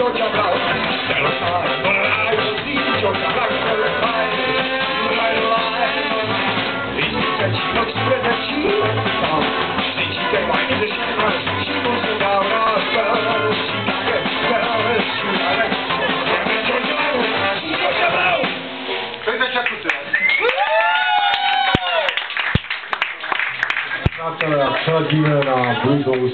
about. Stand aside, but I will see your time in My life. Widzę ci noc, będę ci tam. Widzi te fajne światła, ci muszę dał raz, raz, sinagę, raz, sinagę. Będę cię miał, i cię miał. Będę cię kuty. Przechodzimy na drugą